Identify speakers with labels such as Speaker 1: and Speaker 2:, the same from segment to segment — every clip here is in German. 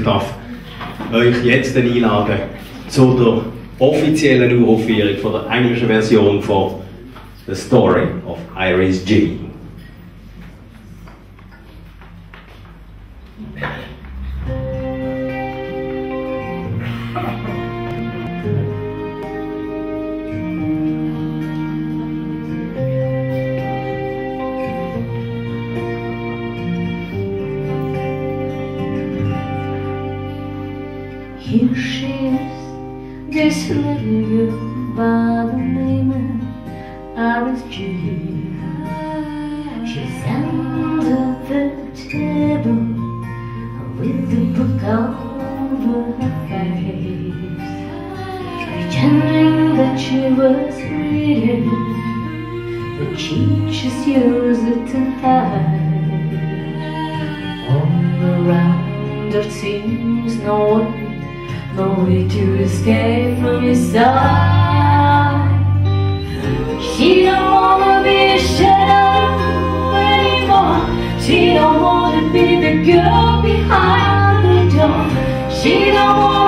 Speaker 1: Ich darf euch jetzt einladen zu der offiziellen Uraufführung von der englischen Version von The Story of Iris G.
Speaker 2: Here she is, this little girl by the name of Iris G. She's under the table with the book over her face, pretending that she was reading, she just used it to hide. All around her seems no way way to escape from your side. She don't wanna be a shadow anymore. She don't wanna be the girl behind the door. She don't wanna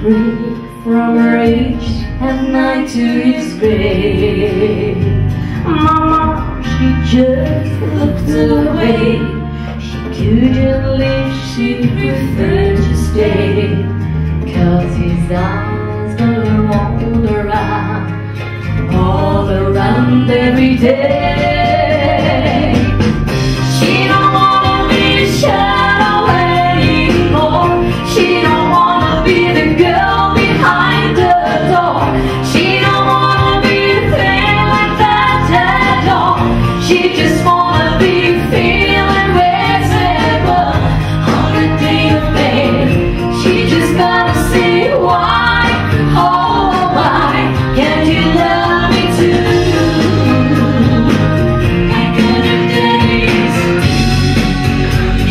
Speaker 2: break from her age and night to his grave. Mama, she just looked away. She couldn't leave, she preferred to stay. Cause his eyes were all around, all around every day.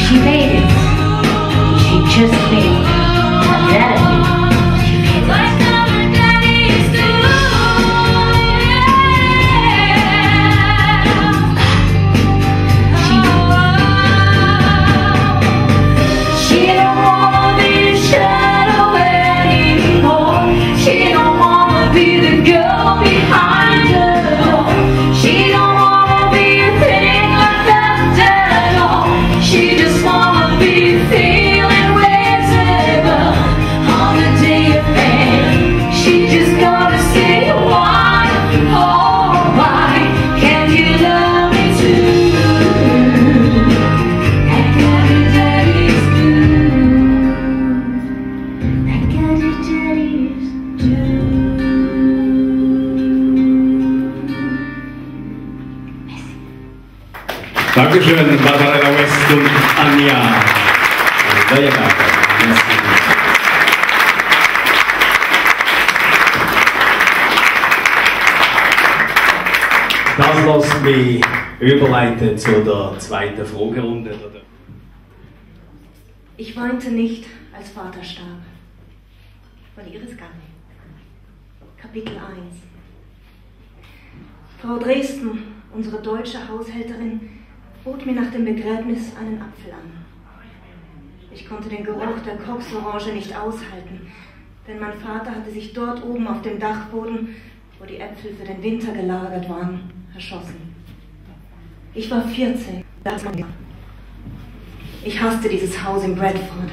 Speaker 2: She made it. She just made it.
Speaker 1: Dankeschön, Barbara West und Anja. Das lässt mich überleiten zu der zweiten Fragerunde.
Speaker 3: Ich weinte nicht, als Vater starb. Von Iris Ganni. Kapitel 1. Frau Dresden, unsere deutsche Haushälterin, bot mir nach dem Begräbnis einen Apfel an. Ich konnte den Geruch der Kochsorange nicht aushalten, denn mein Vater hatte sich dort oben auf dem Dachboden, wo die Äpfel für den Winter gelagert waren, erschossen. Ich war 14. als man ich hasste dieses Haus in Bradford,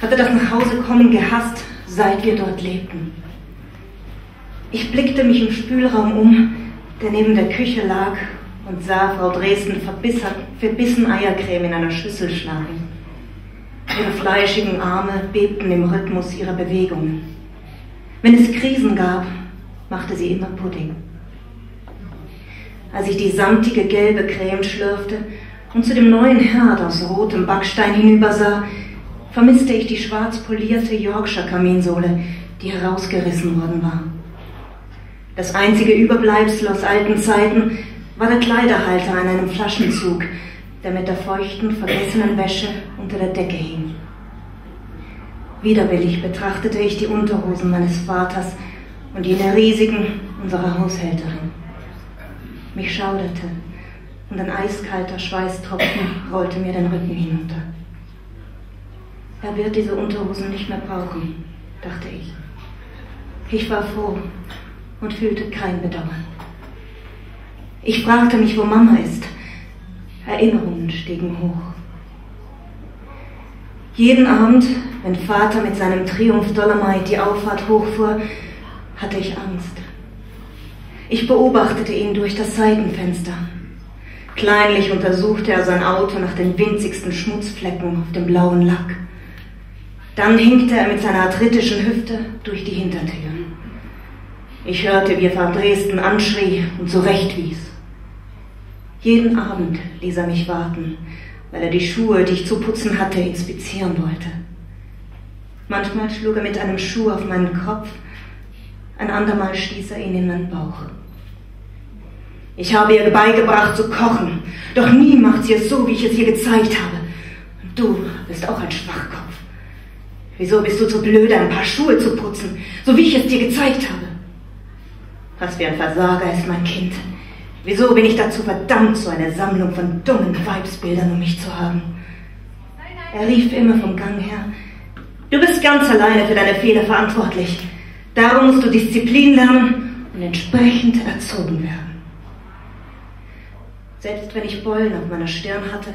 Speaker 3: hatte das Nachhausekommen gehasst, seit wir dort lebten. Ich blickte mich im Spülraum um, der neben der Küche lag, und sah Frau Dresden verbissen Eiercreme in einer Schüssel schlagen. Ihre fleischigen Arme bebten im Rhythmus ihrer Bewegungen. Wenn es Krisen gab, machte sie immer Pudding. als ich die samtige gelbe Creme schlürfte und zu dem neuen Herd aus rotem Backstein hinübersah, vermisste ich die schwarz polierte Yorkshire Kaminsohle, die herausgerissen worden war. Das einzige Überbleibsel aus alten Zeiten war der Kleiderhalter an einem Flaschenzug, der mit der feuchten, vergessenen Wäsche unter der Decke hing. Widerwillig betrachtete ich die Unterhosen meines Vaters und jene riesigen unserer Haushälterin. Mich schauderte und ein eiskalter Schweißtropfen rollte mir den Rücken hinunter. Er wird diese Unterhosen nicht mehr brauchen, dachte ich. Ich war froh und fühlte kein Bedauern. Ich fragte mich, wo Mama ist. Erinnerungen stiegen hoch. Jeden Abend, wenn Vater mit seinem Triumph Dolomite die Auffahrt hochfuhr, hatte ich Angst. Ich beobachtete ihn durch das Seitenfenster. Kleinlich untersuchte er sein Auto nach den winzigsten Schmutzflecken auf dem blauen Lack. Dann hinkte er mit seiner arthritischen Hüfte durch die Hintertür. Ich hörte, wie er von Dresden anschrie und zurechtwies. Jeden Abend ließ er mich warten, weil er die Schuhe, die ich zu putzen hatte, inspizieren wollte. Manchmal schlug er mit einem Schuh auf meinen Kopf, ein andermal stieß er ihn in meinen Bauch. Ich habe ihr beigebracht zu kochen, doch nie macht sie es so, wie ich es ihr gezeigt habe. Und du bist auch ein Schwachkopf. Wieso bist du zu blöde, ein paar Schuhe zu putzen, so wie ich es dir gezeigt habe? Was für ein Versager ist mein Kind. Wieso bin ich dazu verdammt, so eine Sammlung von dummen Weibsbildern um mich zu haben? Er rief immer vom Gang her, du bist ganz alleine für deine Fehler verantwortlich. Darum musst du Disziplin lernen und entsprechend erzogen werden. Selbst wenn ich Beulen auf meiner Stirn hatte,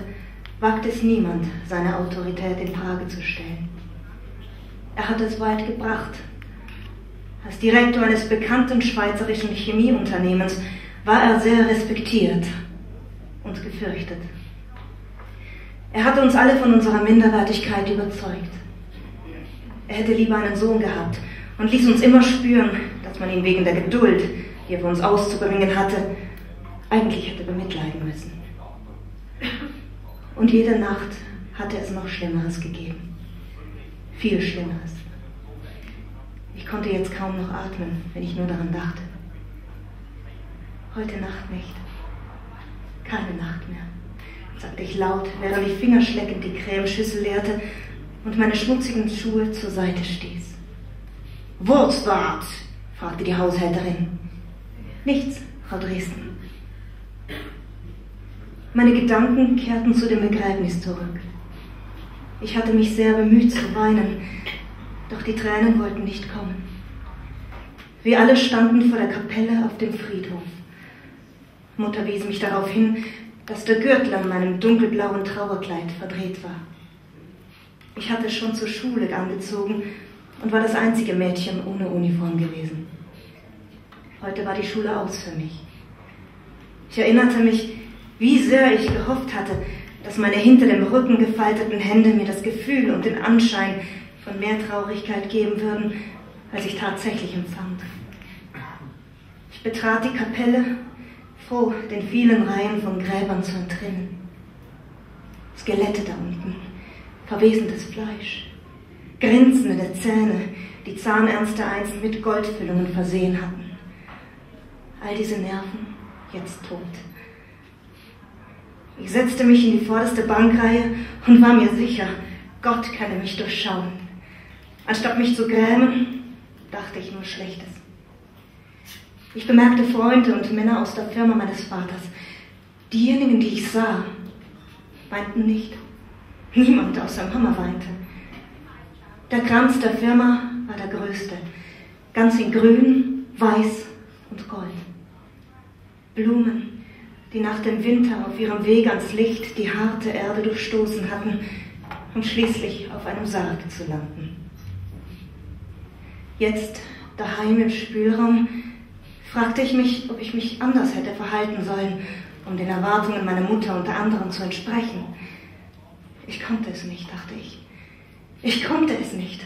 Speaker 3: wagte es niemand, seine Autorität in Frage zu stellen. Er hat es weit gebracht. Als Direktor eines bekannten schweizerischen Chemieunternehmens war er sehr respektiert und gefürchtet. Er hatte uns alle von unserer Minderwertigkeit überzeugt. Er hätte lieber einen Sohn gehabt und ließ uns immer spüren, dass man ihn wegen der Geduld, die er für uns auszubringen hatte, eigentlich hätte bemitleiden müssen. Und jede Nacht hatte es noch Schlimmeres gegeben. Viel Schlimmeres. Ich konnte jetzt kaum noch atmen, wenn ich nur daran dachte. Heute Nacht nicht. Keine Nacht mehr, sagte ich laut, während ich fingerschleckend die Cremeschüssel leerte und meine schmutzigen Schuhe zur Seite stieß. Wurzbart? fragte die Haushälterin. Nichts, Frau Dresden. Meine Gedanken kehrten zu dem Begräbnis zurück. Ich hatte mich sehr bemüht zu weinen, doch die Tränen wollten nicht kommen. Wir alle standen vor der Kapelle auf dem Friedhof. Mutter wies mich darauf hin, dass der Gürtel an meinem dunkelblauen Trauerkleid verdreht war. Ich hatte schon zur Schule angezogen und war das einzige Mädchen ohne Uniform gewesen. Heute war die Schule aus für mich. Ich erinnerte mich, wie sehr ich gehofft hatte, dass meine hinter dem Rücken gefalteten Hände mir das Gefühl und den Anschein von mehr Traurigkeit geben würden, als ich tatsächlich empfand. Ich betrat die Kapelle froh, den vielen Reihen von Gräbern zu entrinnen. Skelette da unten, verwesendes Fleisch, grinsende Zähne, die Zahnärzte einst mit Goldfüllungen versehen hatten. All diese Nerven jetzt tot. Ich setzte mich in die vorderste Bankreihe und war mir sicher, Gott könne mich durchschauen. Anstatt mich zu grämen, dachte ich nur Schlechtes. Ich bemerkte Freunde und Männer aus der Firma meines Vaters. Diejenigen, die ich sah, weinten nicht. Niemand außer Mama weinte. Der Kranz der Firma war der größte, ganz in grün, weiß und gold. Blumen, die nach dem Winter auf ihrem Weg ans Licht die harte Erde durchstoßen hatten, um schließlich auf einem Sarg zu landen. Jetzt, daheim im Spülraum, fragte ich mich, ob ich mich anders hätte verhalten sollen, um den Erwartungen meiner Mutter unter anderem zu entsprechen. Ich konnte es nicht, dachte ich. Ich konnte es nicht,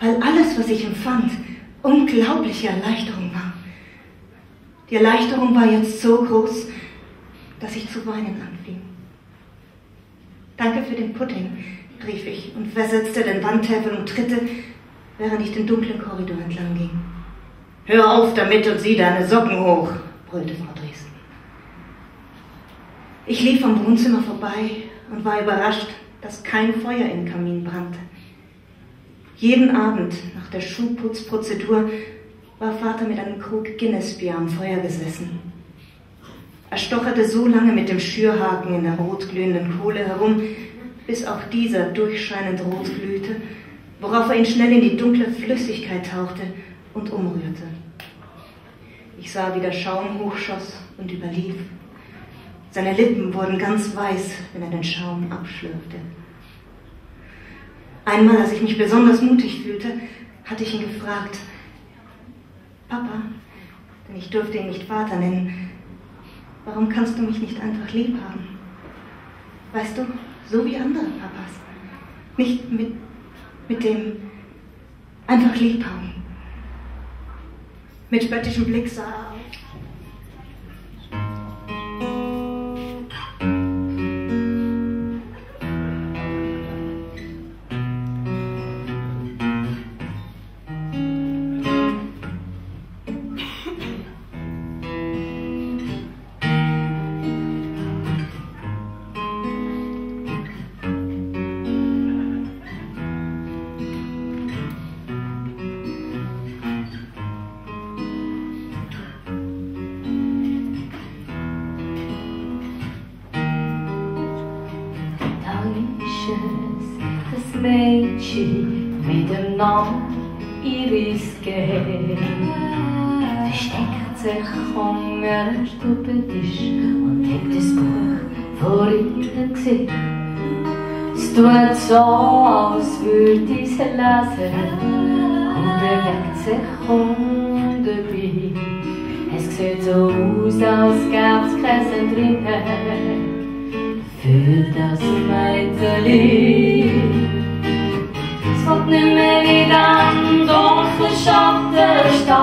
Speaker 3: weil alles, was ich empfand, unglaubliche Erleichterung war. Die Erleichterung war jetzt so groß, dass ich zu weinen anfing. Danke für den Pudding, rief ich und versetzte den Wandtäfel um Tritte, während ich den dunklen Korridor entlang ging. Hör auf damit und sieh deine Socken hoch, brüllte Frau Dresden. Ich lief am Wohnzimmer vorbei und war überrascht, dass kein Feuer im Kamin brannte. Jeden Abend nach der Schuhputzprozedur war Vater mit einem Krug Guinness-Bier am Feuer gesessen. Er stocherte so lange mit dem Schürhaken in der rotglühenden Kohle herum, bis auch dieser durchscheinend rot glühte, worauf er ihn schnell in die dunkle Flüssigkeit tauchte und umrührte. Ich sah, wie der Schaum hochschoss und überlief. Seine Lippen wurden ganz weiß, wenn er den Schaum abschlürfte. Einmal, als ich mich besonders mutig fühlte, hatte ich ihn gefragt, Papa, denn ich durfte ihn nicht Vater nennen, warum kannst du mich nicht einfach lieb haben? Weißt du, so wie andere Papas. Nicht mit, mit dem einfach lieb haben. Mit spöttischem Blick sah er
Speaker 2: mit dem Namen Iris Gay. Versteckt sich unter einem Stubentisch und hebt das Buch vor ihrem Gesicht. Es tut so, als würde es lesen und bewegt sich dabei. Es sieht so aus, als gäbe es Käse drinnen für das Mädchen. numeridando försatte sta.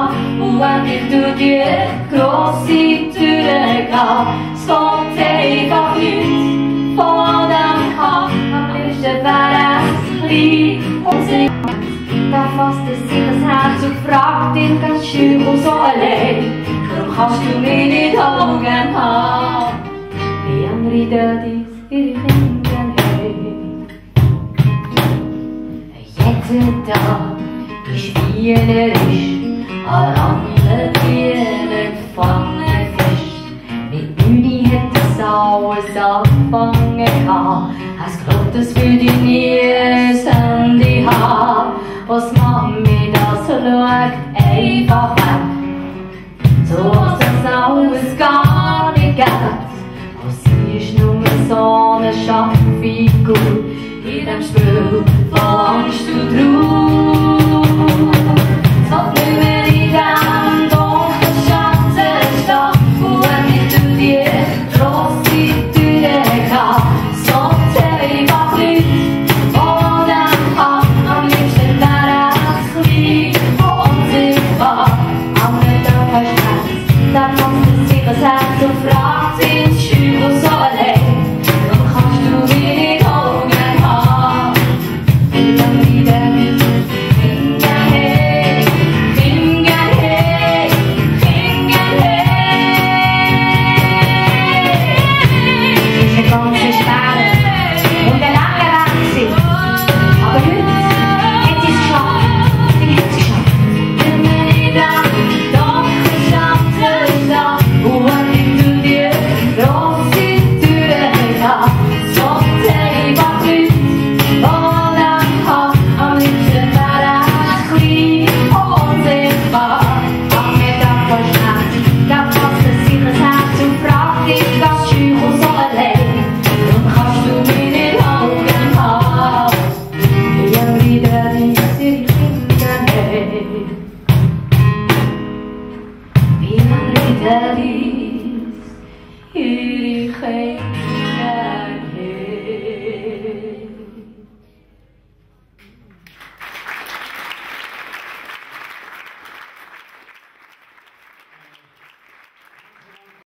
Speaker 2: I tureka Ska ha Han blir i dagen i riktig da ist wienerisch, an anderen Tieren gefangen fest. Mit Müni hat es alles angefangen. Es glaubt, es würde ich nie ein Handy haben. Was Mami das schaut, einfach weg. So was das alles gar nicht geht. Was sie ist nur so eine Schafffigur in dem Spiel von Angst